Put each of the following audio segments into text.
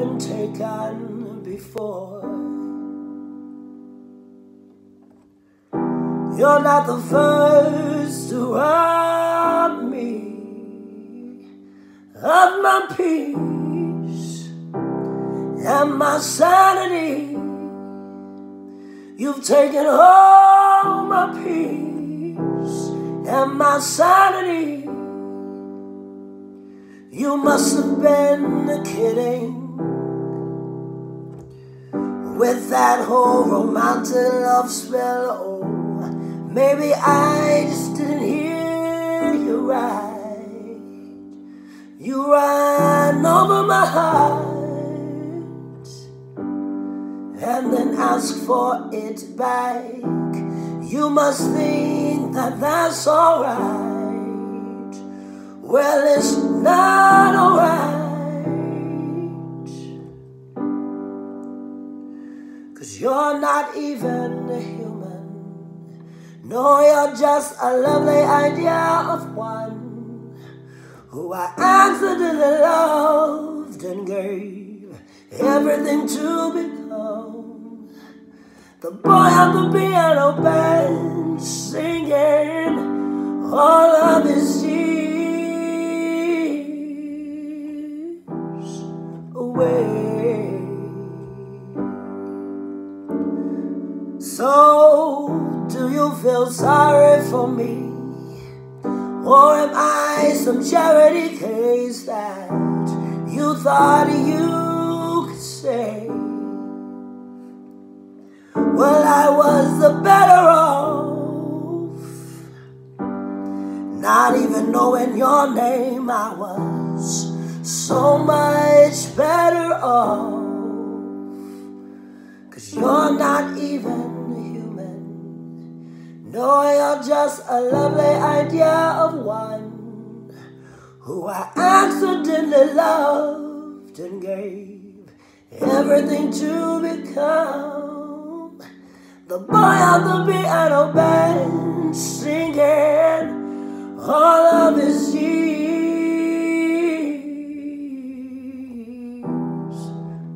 been taken before. You're not the first to rob me of my peace and my sanity. You've taken all my peace and my sanity. You must have been kidding with that whole romantic love spell. Oh, maybe I just didn't hear you right. You ran over my heart and then asked for it back. You must think that that's alright. Well, it's not Cause you're not even a human. No, you're just a lovely idea of one who I accidentally loved and gave everything to become. The boy on the piano bench singing all of his years. away. So, do you feel sorry for me? Or am I some charity case that you thought you could say? Well, I was the better off. Not even knowing your name, I was so much better off. Cause you're not even just a lovely idea of one who I accidentally loved and gave everything to become. The boy on the piano bench singing all of his years.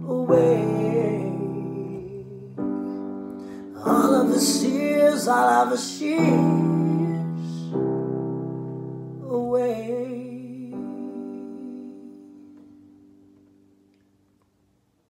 away. All of tears, all of the sheets.